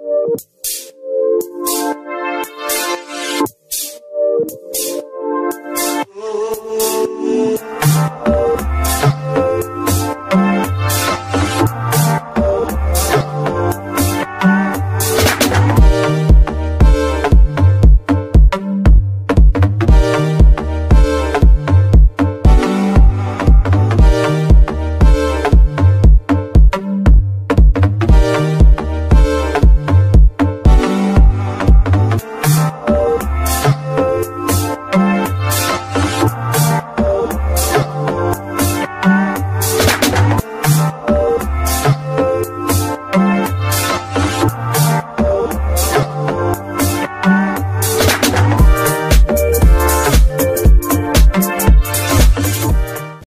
you